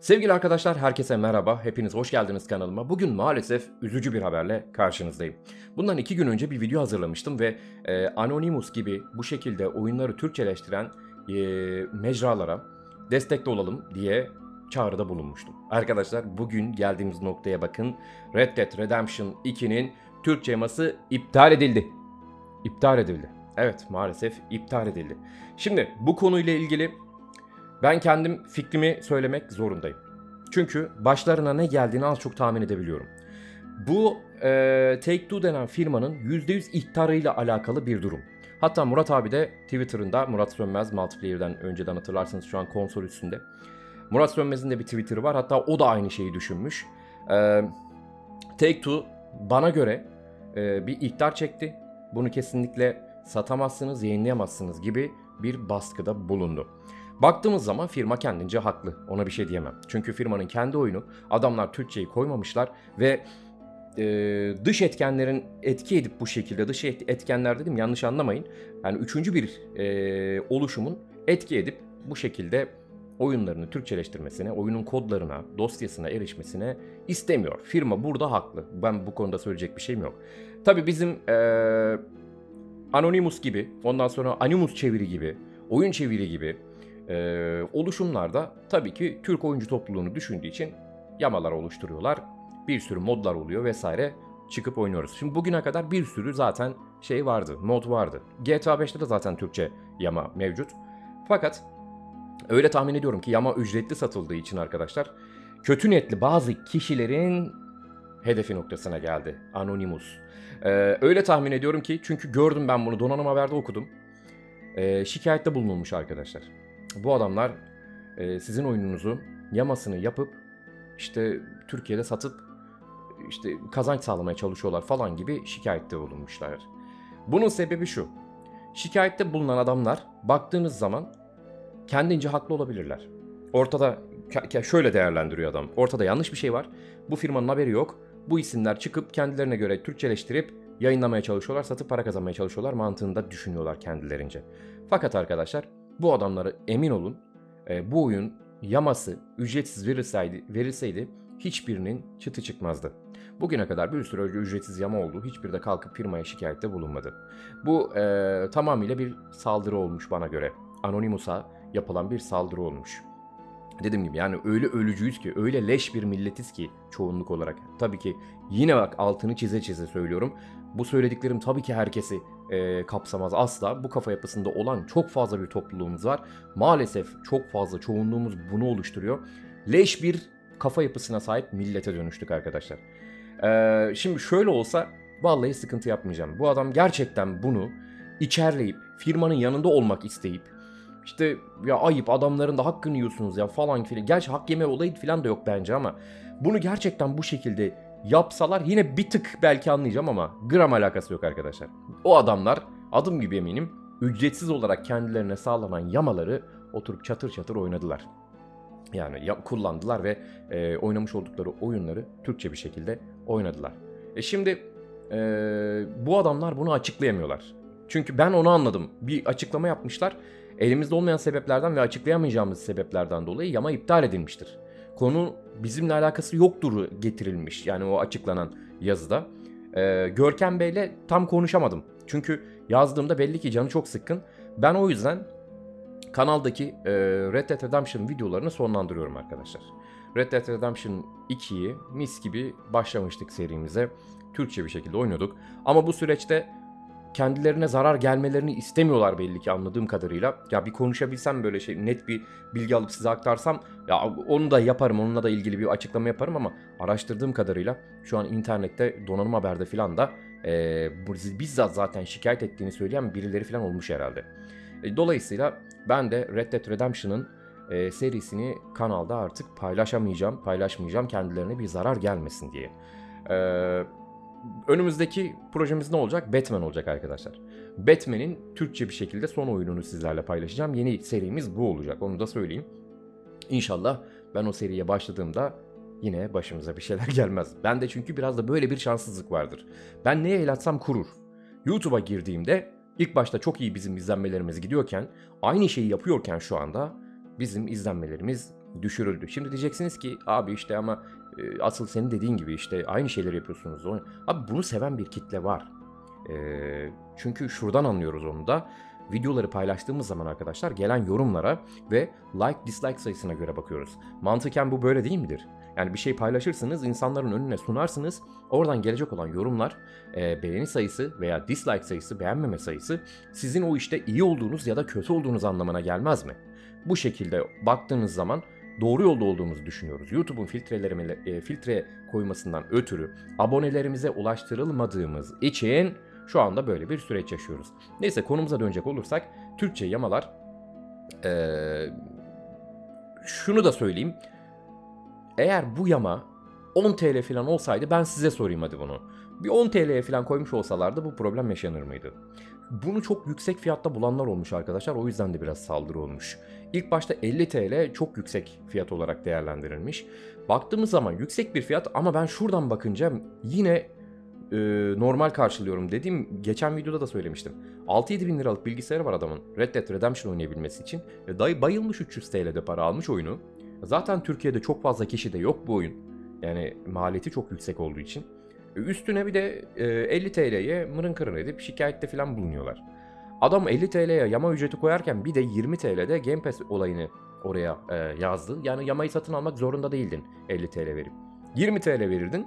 Sevgili arkadaşlar herkese merhaba. Hepiniz hoş geldiniz kanalıma. Bugün maalesef üzücü bir haberle karşınızdayım. Bundan iki gün önce bir video hazırlamıştım ve e, Anonymous gibi bu şekilde oyunları Türkçeleştiren e, mecralara destekte olalım diye çağrıda bulunmuştum. Arkadaşlar bugün geldiğimiz noktaya bakın. Red Dead Redemption 2'nin Türkçe yaması iptal edildi. İptal edildi. Evet maalesef iptal edildi. Şimdi bu konuyla ilgili ben kendim fikrimi söylemek zorundayım. Çünkü başlarına ne geldiğini az çok tahmin edebiliyorum. Bu e, Take-Two denen firmanın %100 ihtarıyla alakalı bir durum. Hatta Murat abi de Twitter'ında Murat Sönmez multiplayer'den önceden hatırlarsınız şu an konsol üstünde. Murat Sönmez'in de bir Twitter'ı var. Hatta o da aynı şeyi düşünmüş. E, Take-Two bana göre e, bir ihtar çekti. Bunu kesinlikle satamazsınız, yayınlayamazsınız gibi bir baskıda bulundu. Baktığımız zaman firma kendince haklı. Ona bir şey diyemem. Çünkü firmanın kendi oyunu adamlar Türkçeyi koymamışlar ve e, dış etkenlerin etki edip bu şekilde dış et- etkenler dedim yanlış anlamayın. Yani üçüncü bir e, oluşumun etki edip bu şekilde oyunlarını Türkçeleştirmesine, oyunun kodlarına, dosyasına erişmesine istemiyor. Firma burada haklı. Ben bu konuda söyleyecek bir şeyim yok. Tabii bizim e, Anonymous gibi, ondan sonra Animus çeviri gibi, oyun çeviri gibi e, oluşumlarda tabii ki Türk oyuncu topluluğunu düşündüğü için yamalar oluşturuyorlar. Bir sürü modlar oluyor vesaire çıkıp oynuyoruz. Şimdi bugüne kadar bir sürü zaten şey vardı, mod vardı. GTA 5'te de zaten Türkçe yama mevcut. Fakat öyle tahmin ediyorum ki yama ücretli satıldığı için arkadaşlar kötü niyetli bazı kişilerin hedefi noktasına geldi. Anonymous. Ee, öyle tahmin ediyorum ki çünkü gördüm ben bunu donanım haberde okudum. Ee, şikayette bulunulmuş arkadaşlar. Bu adamlar e, sizin oyununuzu yamasını yapıp işte Türkiye'de satıp işte kazanç sağlamaya çalışıyorlar falan gibi şikayette bulunmuşlar. Bunun sebebi şu. Şikayette bulunan adamlar baktığınız zaman kendince haklı olabilirler. Ortada şöyle değerlendiriyor adam. Ortada yanlış bir şey var. Bu firmanın haberi yok. Bu isimler çıkıp kendilerine göre Türkçeleştirip yayınlamaya çalışıyorlar, satıp para kazanmaya çalışıyorlar mantığında düşünüyorlar kendilerince. Fakat arkadaşlar bu adamlara emin olun e, bu oyun yaması ücretsiz verilseydi, verilseydi hiçbirinin çıtı çıkmazdı. Bugüne kadar bir sürü öyle ücretsiz yama oldu. Hiçbir de kalkıp firmaya şikayette bulunmadı. Bu e, tamamıyla bir saldırı olmuş bana göre. Anonymous'a yapılan bir saldırı olmuş. Dediğim gibi yani öyle ölücüyüz ki, öyle leş bir milletiz ki çoğunluk olarak. Tabii ki yine bak altını çize çize söylüyorum. Bu söylediklerim tabii ki herkesi e, kapsamaz asla. Bu kafa yapısında olan çok fazla bir topluluğumuz var. Maalesef çok fazla çoğunluğumuz bunu oluşturuyor. Leş bir kafa yapısına sahip millete dönüştük arkadaşlar. E, şimdi şöyle olsa vallahi sıkıntı yapmayacağım. Bu adam gerçekten bunu içerleyip firmanın yanında olmak isteyip işte ya ayıp adamların da hakkını yiyorsunuz ya falan filan. Gerçi hak yeme olayı falan da yok bence ama bunu gerçekten bu şekilde yapsalar yine bir tık belki anlayacağım ama gram alakası yok arkadaşlar. O adamlar adım gibi eminim ücretsiz olarak kendilerine sağlanan yamaları oturup çatır çatır oynadılar. Yani ya, kullandılar ve e, oynamış oldukları oyunları Türkçe bir şekilde oynadılar. E şimdi e, bu adamlar bunu açıklayamıyorlar. Çünkü ben onu anladım. Bir açıklama yapmışlar. Elimizde olmayan sebeplerden ve açıklayamayacağımız sebeplerden dolayı yama iptal edilmiştir. Konu bizimle alakası yoktur getirilmiş yani o açıklanan yazıda. Ee, Görkem Bey'le tam konuşamadım. Çünkü yazdığımda belli ki canı çok sıkkın. Ben o yüzden kanaldaki e, Red Dead Redemption videolarını sonlandırıyorum arkadaşlar. Red Dead Redemption 2'yi mis gibi başlamıştık serimize. Türkçe bir şekilde oynuyorduk. Ama bu süreçte kendilerine zarar gelmelerini istemiyorlar belli ki anladığım kadarıyla. Ya bir konuşabilsem böyle şey net bir bilgi alıp size aktarsam ya onu da yaparım onunla da ilgili bir açıklama yaparım ama araştırdığım kadarıyla şu an internette donanım haberde filan da e, bizzat zaten şikayet ettiğini söyleyen birileri filan olmuş herhalde. E, dolayısıyla ben de Red Dead Redemption'ın e, serisini kanalda artık paylaşamayacağım, paylaşmayacağım kendilerine bir zarar gelmesin diye. Eee önümüzdeki projemiz ne olacak? Batman olacak arkadaşlar. Batman'in Türkçe bir şekilde son oyununu sizlerle paylaşacağım. Yeni serimiz bu olacak. Onu da söyleyeyim. İnşallah ben o seriye başladığımda yine başımıza bir şeyler gelmez. Ben de çünkü biraz da böyle bir şanssızlık vardır. Ben neye el atsam kurur. YouTube'a girdiğimde ilk başta çok iyi bizim izlenmelerimiz gidiyorken aynı şeyi yapıyorken şu anda bizim izlenmelerimiz düşürüldü. Şimdi diyeceksiniz ki abi işte ama e, asıl senin dediğin gibi işte aynı şeyleri yapıyorsunuz. Abi bunu seven bir kitle var. E, çünkü şuradan anlıyoruz onu da. Videoları paylaştığımız zaman arkadaşlar gelen yorumlara ve like dislike sayısına göre bakıyoruz. Mantıken bu böyle değil midir? Yani bir şey paylaşırsınız, insanların önüne sunarsınız. Oradan gelecek olan yorumlar, e, beğeni sayısı veya dislike sayısı, beğenmeme sayısı sizin o işte iyi olduğunuz ya da kötü olduğunuz anlamına gelmez mi? Bu şekilde baktığınız zaman doğru yolda olduğumuzu düşünüyoruz. YouTube'un filtrelerimi e, filtre koymasından ötürü abonelerimize ulaştırılmadığımız için şu anda böyle bir süreç yaşıyoruz. Neyse konumuza dönecek olursak Türkçe yamalar eee, şunu da söyleyeyim. Eğer bu yama 10 TL falan olsaydı ben size sorayım hadi bunu. Bir 10 TL'ye falan koymuş olsalardı bu problem yaşanır mıydı? Bunu çok yüksek fiyatta bulanlar olmuş arkadaşlar. O yüzden de biraz saldırı olmuş. İlk başta 50 TL çok yüksek fiyat olarak değerlendirilmiş. Baktığımız zaman yüksek bir fiyat ama ben şuradan bakınca yine e, normal karşılıyorum. Dediğim geçen videoda da söylemiştim. 6-7 bin liralık bilgisayarı var adamın Red Dead Redemption oynayabilmesi için. E, dayı bayılmış 300 TL'de para almış oyunu. Zaten Türkiye'de çok fazla kişi de yok bu oyun. Yani maliyeti çok yüksek olduğu için. E, Üstüne bir de e, 50 TL'ye mırın kırın edip şikayette falan bulunuyorlar. Adam 50 TL'ye yama ücreti koyarken bir de 20 TL'de Game Pass olayını oraya e, yazdı. Yani yamayı satın almak zorunda değildin 50 TL verip. 20 TL verirdin,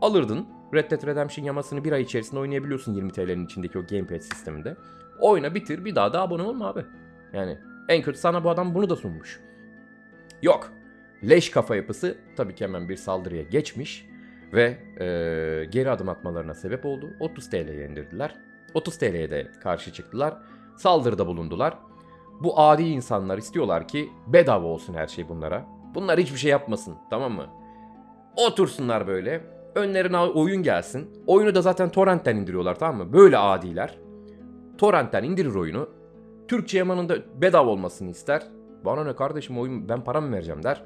alırdın. Red Dead Redemption yamasını bir ay içerisinde oynayabiliyorsun 20 TL'nin içindeki o Game Pass sisteminde. Oyna bitir bir daha da abone olma abi. Yani en kötü sana bu adam bunu da sunmuş. Yok. Leş kafa yapısı tabii ki hemen bir saldırıya geçmiş ve e, geri adım atmalarına sebep oldu. 30 TL'ye indirdiler. 30 TL'ye de karşı çıktılar. Saldırıda bulundular. Bu adi insanlar istiyorlar ki bedava olsun her şey bunlara. Bunlar hiçbir şey yapmasın tamam mı? Otursunlar böyle. Önlerine oyun gelsin. Oyunu da zaten torrentten indiriyorlar tamam mı? Böyle adiler. Torrentten indirir oyunu. Türkçe yamanında bedava olmasını ister. Bana ne kardeşim oyun ben para mı vereceğim der.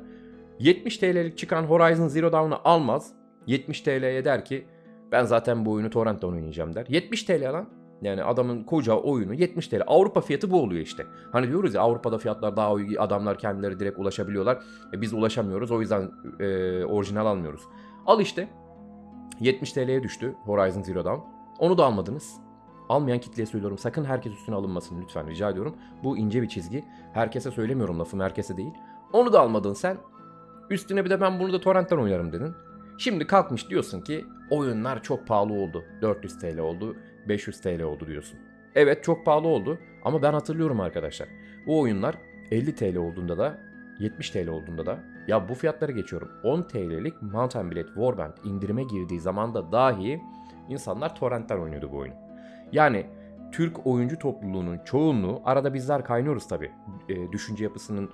70 TL'lik çıkan Horizon Zero Dawn'ı almaz. 70 TL'ye der ki ben zaten bu oyunu torrentten oynayacağım der. 70 TL lan. Yani adamın koca oyunu 70 TL. Avrupa fiyatı bu oluyor işte. Hani diyoruz ya Avrupa'da fiyatlar daha iyi. Adamlar kendileri direkt ulaşabiliyorlar. E biz ulaşamıyoruz. O yüzden e, orijinal almıyoruz. Al işte. 70 TL'ye düştü Horizon Zero Dawn. Onu da almadınız. Almayan kitleye söylüyorum. Sakın herkes üstüne alınmasın lütfen rica ediyorum. Bu ince bir çizgi. Herkese söylemiyorum lafım herkese değil. Onu da almadın sen. Üstüne bir de ben bunu da torrentten oynarım dedin. Şimdi kalkmış diyorsun ki oyunlar çok pahalı oldu. 400 TL oldu, 500 TL oldu diyorsun. Evet çok pahalı oldu ama ben hatırlıyorum arkadaşlar. Bu oyunlar 50 TL olduğunda da 70 TL olduğunda da ya bu fiyatları geçiyorum. 10 TL'lik Mountain Blade Warband indirime girdiği zamanda dahi insanlar torrentten oynuyordu bu oyunu. Yani Türk oyuncu topluluğunun çoğunluğu arada bizler kaynıyoruz tabi. düşünce yapısının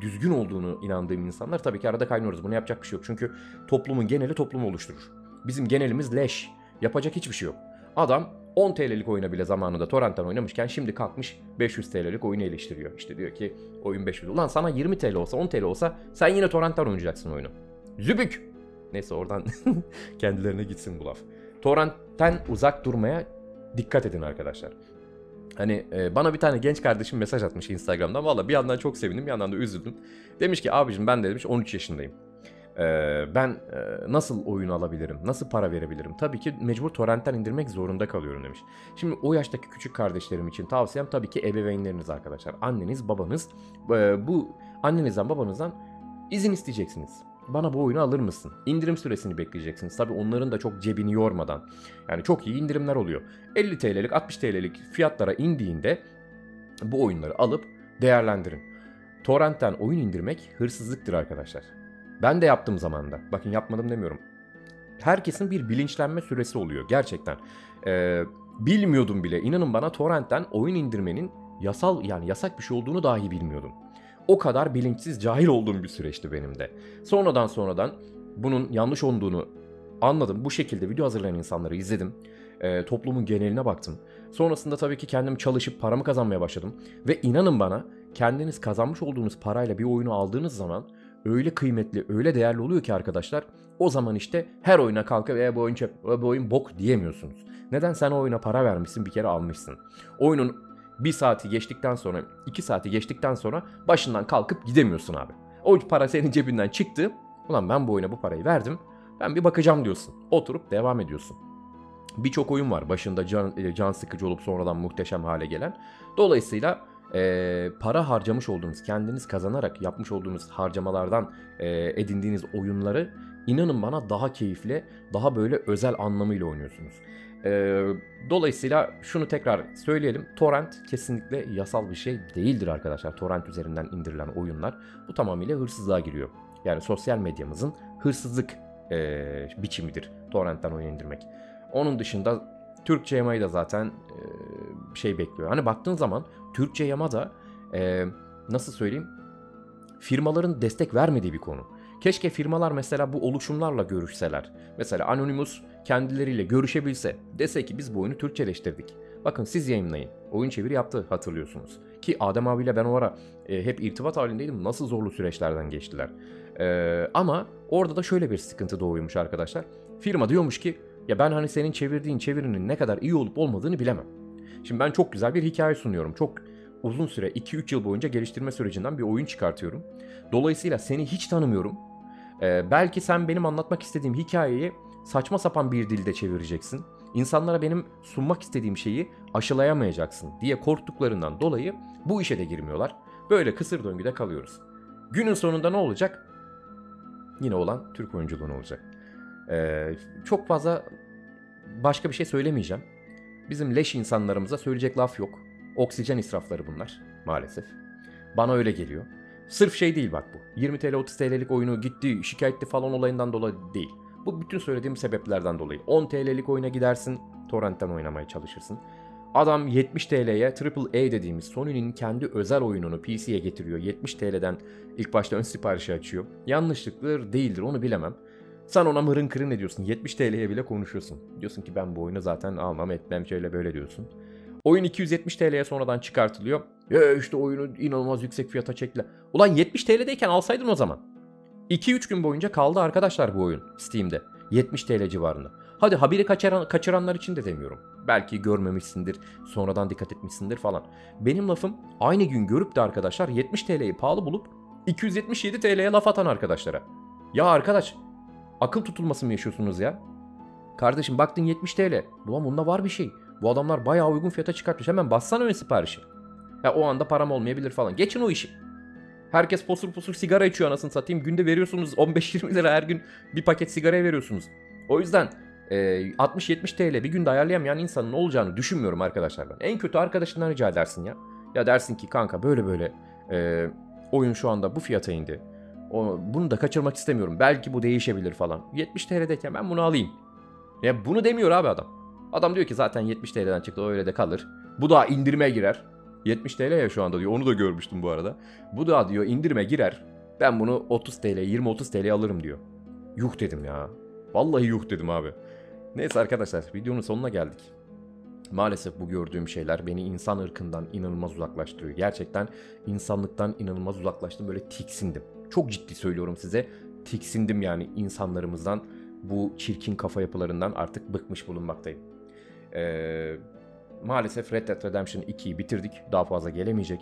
düzgün olduğunu inandığım insanlar tabii ki arada kaynıyoruz. Bunu yapacak bir şey yok. Çünkü toplumun geneli toplumu oluşturur. Bizim genelimiz leş. Yapacak hiçbir şey yok. Adam 10 TL'lik oyuna bile zamanında torrentten oynamışken şimdi kalkmış 500 TL'lik oyunu eleştiriyor. İşte diyor ki oyun 500. Ulan sana 20 TL olsa 10 TL olsa sen yine torrentten oynayacaksın oyunu. Zübük. Neyse oradan kendilerine gitsin bu laf. Torrentten uzak durmaya dikkat edin arkadaşlar. Hani e, bana bir tane genç kardeşim mesaj atmış Instagram'dan. Valla bir yandan çok sevindim bir yandan da üzüldüm. Demiş ki abicim ben de demiş 13 yaşındayım. E, ben e, nasıl oyun alabilirim? Nasıl para verebilirim? Tabii ki mecbur torrentten indirmek zorunda kalıyorum demiş. Şimdi o yaştaki küçük kardeşlerim için tavsiyem tabii ki ebeveynleriniz arkadaşlar. Anneniz, babanız. E, bu annenizden babanızdan izin isteyeceksiniz bana bu oyunu alır mısın? İndirim süresini bekleyeceksiniz. Tabi onların da çok cebini yormadan. Yani çok iyi indirimler oluyor. 50 TL'lik 60 TL'lik fiyatlara indiğinde bu oyunları alıp değerlendirin. Torrent'ten oyun indirmek hırsızlıktır arkadaşlar. Ben de yaptım zamanda. Bakın yapmadım demiyorum. Herkesin bir bilinçlenme süresi oluyor gerçekten. Ee, bilmiyordum bile. İnanın bana torrentten oyun indirmenin yasal yani yasak bir şey olduğunu dahi bilmiyordum o kadar bilinçsiz, cahil olduğum bir süreçti benim de. Sonradan sonradan bunun yanlış olduğunu anladım. Bu şekilde video hazırlayan insanları izledim. E, toplumun geneline baktım. Sonrasında tabii ki kendim çalışıp paramı kazanmaya başladım. Ve inanın bana kendiniz kazanmış olduğunuz parayla bir oyunu aldığınız zaman öyle kıymetli, öyle değerli oluyor ki arkadaşlar. O zaman işte her oyuna kalkıp e, bu oyun çöp, bu oyun bok diyemiyorsunuz. Neden? Sen o oyuna para vermişsin, bir kere almışsın. Oyunun bir saati geçtikten sonra, iki saati geçtikten sonra başından kalkıp gidemiyorsun abi. O para senin cebinden çıktı. Ulan ben bu oyuna bu parayı verdim. Ben bir bakacağım diyorsun. Oturup devam ediyorsun. Birçok oyun var başında can, e, can sıkıcı olup sonradan muhteşem hale gelen. Dolayısıyla e, para harcamış olduğunuz, kendiniz kazanarak yapmış olduğunuz harcamalardan e, edindiğiniz oyunları inanın bana daha keyifli, daha böyle özel anlamıyla oynuyorsunuz. E, dolayısıyla şunu tekrar söyleyelim. Torrent kesinlikle yasal bir şey değildir arkadaşlar. Torrent üzerinden indirilen oyunlar bu tamamıyla hırsızlığa giriyor. Yani sosyal medyamızın hırsızlık e, biçimidir torrentten oyun indirmek. Onun dışında Türkçe yamayı da zaten e, şey bekliyor. Hani baktığın zaman Türkçe yama da e, nasıl söyleyeyim firmaların destek vermediği bir konu. Keşke firmalar mesela bu oluşumlarla görüşseler. Mesela Anonymous kendileriyle görüşebilse. Dese ki biz bu oyunu Türkçeleştirdik. Bakın siz yayınlayın. Oyun çeviri yaptı hatırlıyorsunuz. Ki Adem abiyle ben o ara e, hep irtibat halindeydim. Nasıl zorlu süreçlerden geçtiler. E, ama orada da şöyle bir sıkıntı doğuyormuş arkadaşlar. Firma diyormuş ki ya ben hani senin çevirdiğin çevirinin ne kadar iyi olup olmadığını bilemem. Şimdi ben çok güzel bir hikaye sunuyorum. Çok uzun süre 2-3 yıl boyunca geliştirme sürecinden bir oyun çıkartıyorum. Dolayısıyla seni hiç tanımıyorum. Ee, belki sen benim anlatmak istediğim hikayeyi saçma sapan bir dilde çevireceksin. İnsanlara benim sunmak istediğim şeyi aşılayamayacaksın diye korktuklarından dolayı bu işe de girmiyorlar. Böyle kısır döngüde kalıyoruz. Günün sonunda ne olacak? Yine olan Türk oyunculuğun olacak. Ee, çok fazla başka bir şey söylemeyeceğim. Bizim leş insanlarımıza söyleyecek laf yok. Oksijen israfları bunlar maalesef. Bana öyle geliyor. Sırf şey değil bak bu. 20 TL 30 TL'lik oyunu gitti şikayetli falan olayından dolayı değil. Bu bütün söylediğim sebeplerden dolayı. 10 TL'lik oyuna gidersin, torrentten oynamaya çalışırsın. Adam 70 TL'ye AAA dediğimiz Sony'nin kendi özel oyununu PC'ye getiriyor. 70 TL'den ilk başta ön siparişi açıyor. Yanlışlıktır değildir onu bilemem. Sen ona mırın kırın ediyorsun. 70 TL'ye bile konuşuyorsun. Diyorsun ki ben bu oyunu zaten almam etmem şöyle böyle diyorsun. Oyun 270 TL'ye sonradan çıkartılıyor. Ya işte oyunu inanılmaz yüksek fiyata çektiler. Ulan 70 TL'deyken alsaydın o zaman. 2-3 gün boyunca kaldı arkadaşlar bu oyun Steam'de. 70 TL civarında. Hadi haberi kaçıran, kaçıranlar için de demiyorum. Belki görmemişsindir, sonradan dikkat etmişsindir falan. Benim lafım aynı gün görüp de arkadaşlar 70 TL'yi pahalı bulup 277 TL'ye laf atan arkadaşlara. Ya arkadaş akıl tutulması mı yaşıyorsunuz ya? Kardeşim baktın 70 TL. Ulan bunda var bir şey. Bu adamlar bayağı uygun fiyata çıkartmış. Hemen bassana ön siparişi. Ya o anda param olmayabilir falan. Geçin o işi. Herkes posur posur sigara içiyor anasını satayım. Günde veriyorsunuz 15-20 lira her gün bir paket sigaraya veriyorsunuz. O yüzden e, 60-70 TL bir günde ayarlayamayan insanın ne olacağını düşünmüyorum arkadaşlar ben. En kötü arkadaşından rica edersin ya. Ya dersin ki kanka böyle böyle e, oyun şu anda bu fiyata indi. O, bunu da kaçırmak istemiyorum. Belki bu değişebilir falan. 70 TL'deyken ben bunu alayım. Ya bunu demiyor abi adam. Adam diyor ki zaten 70 TL'den çıktı o öyle de kalır. Bu da indirime girer. 70 TL ya şu anda diyor. Onu da görmüştüm bu arada. Bu da diyor indirime girer. Ben bunu 30 TL, 20-30 TL alırım diyor. Yuh dedim ya. Vallahi yuh dedim abi. Neyse arkadaşlar videonun sonuna geldik. Maalesef bu gördüğüm şeyler beni insan ırkından inanılmaz uzaklaştırıyor. Gerçekten insanlıktan inanılmaz uzaklaştım. Böyle tiksindim. Çok ciddi söylüyorum size. Tiksindim yani insanlarımızdan bu çirkin kafa yapılarından artık bıkmış bulunmaktayım. Ee, maalesef Red Dead Redemption 2'yi bitirdik. Daha fazla gelemeyecek.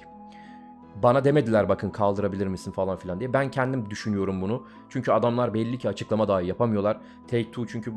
Bana demediler bakın kaldırabilir misin falan filan diye. Ben kendim düşünüyorum bunu. Çünkü adamlar belli ki açıklama dahi yapamıyorlar. Take-Two çünkü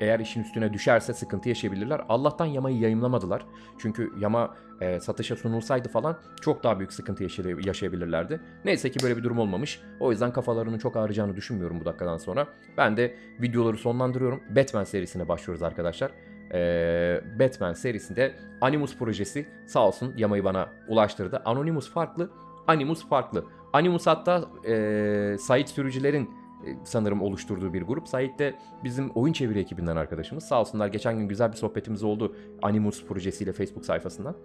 eğer işin üstüne düşerse sıkıntı yaşayabilirler. Allah'tan Yama'yı yayınlamadılar. Çünkü Yama e, satışa sunulsaydı falan çok daha büyük sıkıntı yaşayabilirlerdi. Neyse ki böyle bir durum olmamış. O yüzden kafalarının çok ağrıyacağını düşünmüyorum bu dakikadan sonra. Ben de videoları sonlandırıyorum. Batman serisine başlıyoruz arkadaşlar. Ee, Batman serisinde Animus projesi sağ olsun Yama'yı bana ulaştırdı. Anonymous farklı, Animus farklı. Animus hatta e, Sait sürücülerin e, sanırım oluşturduğu bir grup. Sait de bizim oyun çeviri ekibinden arkadaşımız. Sağ olsunlar geçen gün güzel bir sohbetimiz oldu Animus projesiyle Facebook sayfasından.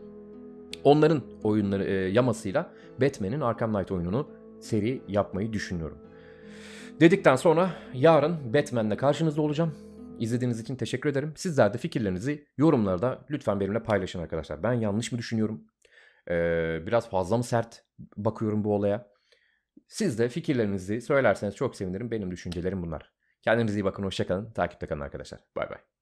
Onların oyunları e, yamasıyla Batman'in Arkham Knight oyununu seri yapmayı düşünüyorum. Dedikten sonra yarın Batman'le karşınızda olacağım. İzlediğiniz için teşekkür ederim. Sizler de fikirlerinizi yorumlarda lütfen benimle paylaşın arkadaşlar. Ben yanlış mı düşünüyorum? Ee, biraz fazla mı sert bakıyorum bu olaya? Siz de fikirlerinizi söylerseniz çok sevinirim. Benim düşüncelerim bunlar. Kendinize iyi bakın, hoşçakalın. Takipte kalın arkadaşlar. Bay bay.